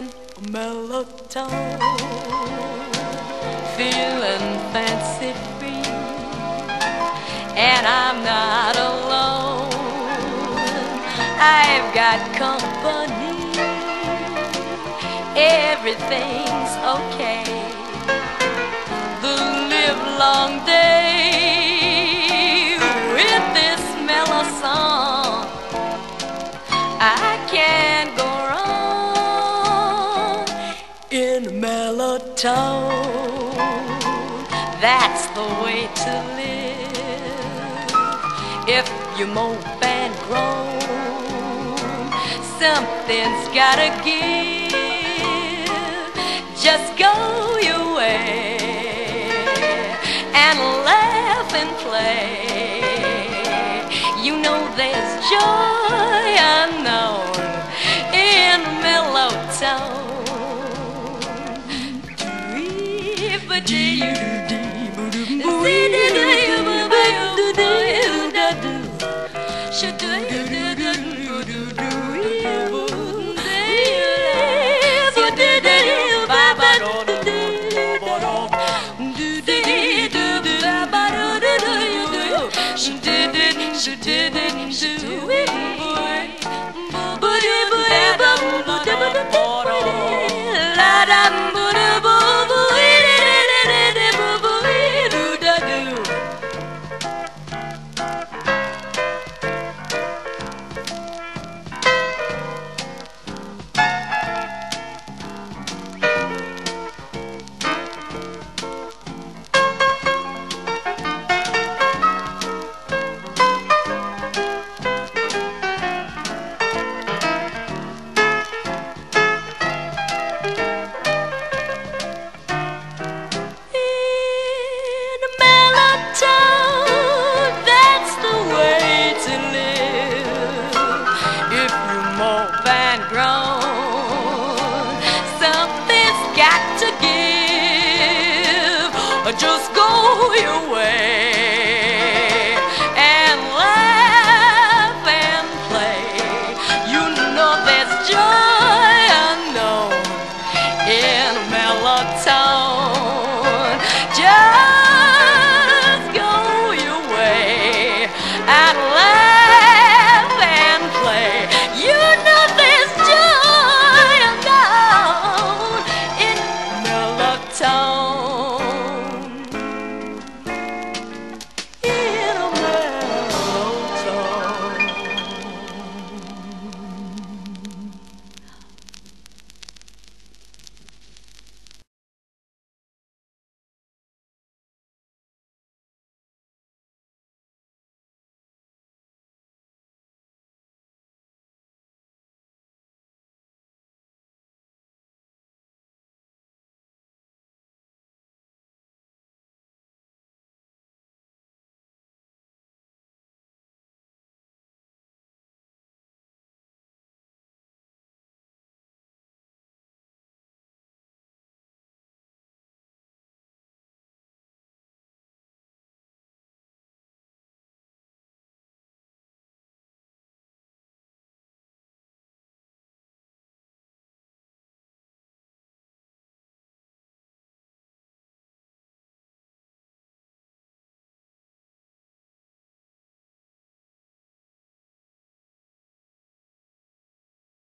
mellow tone, feeling fancy free, and I'm not alone. I've got company, everything's okay. The live long day in a mellow. That's the way to live. If you mope and groan, something's gotta give. Just go your way and laugh and play. You know there's joy unknown in a mellow tone. In Just go your way